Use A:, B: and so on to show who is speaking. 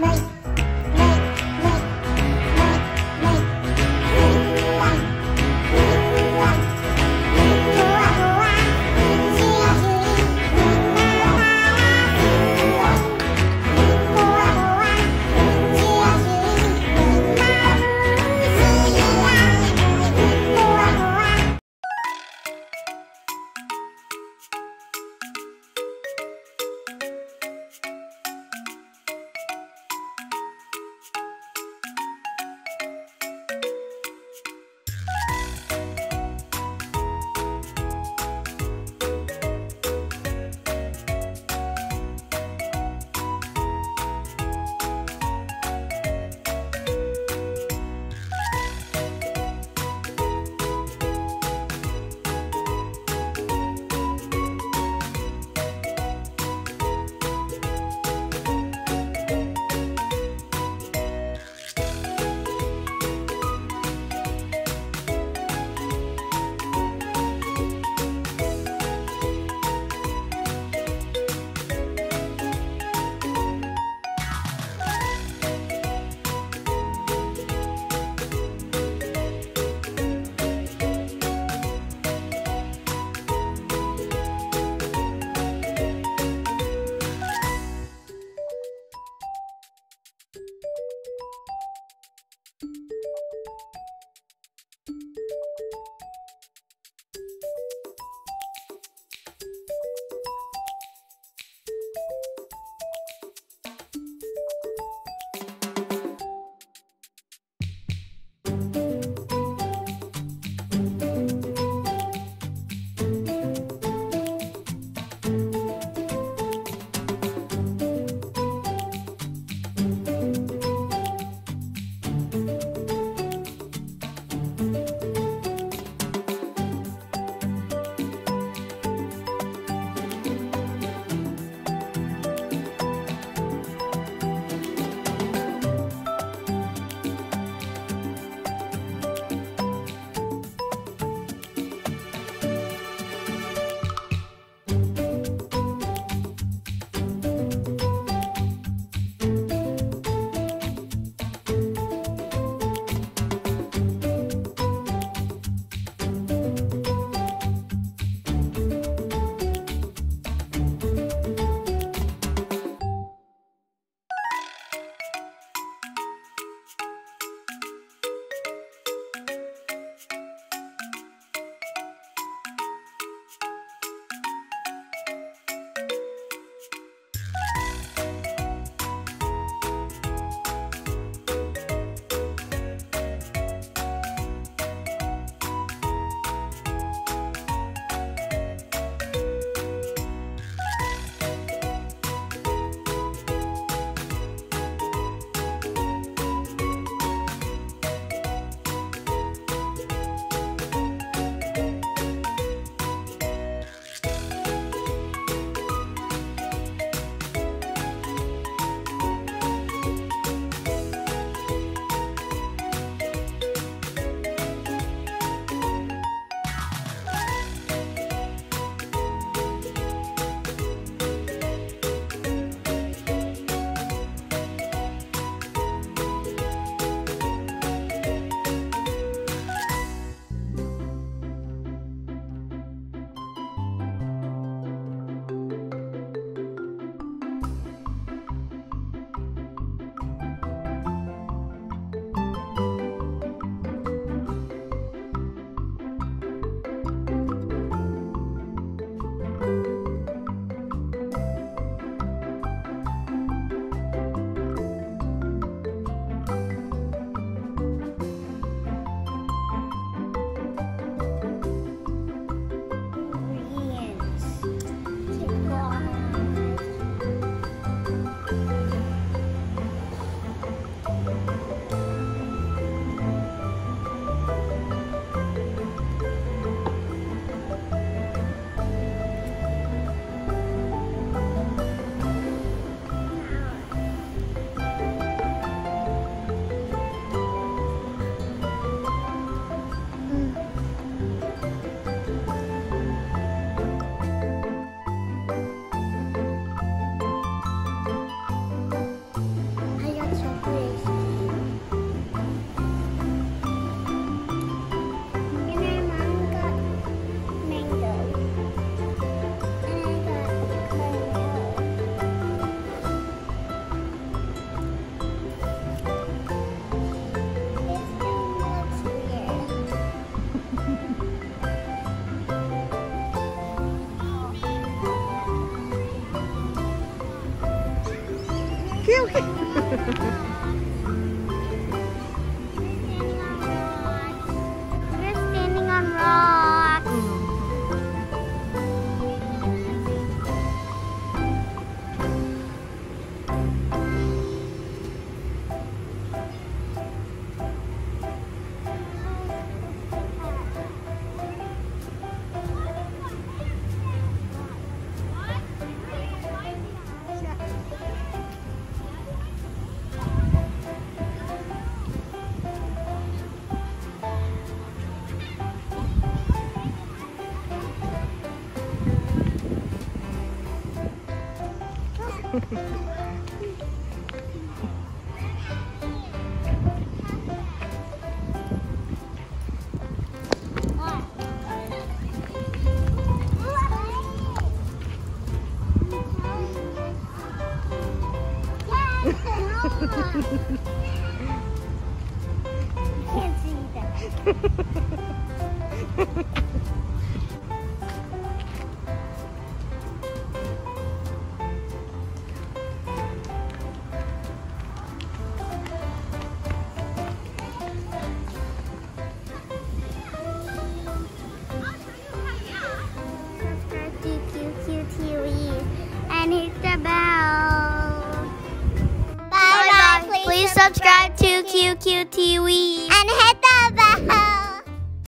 A: ない Okay, okay. Can't see that. Subscribe subscribe to QQTV and hit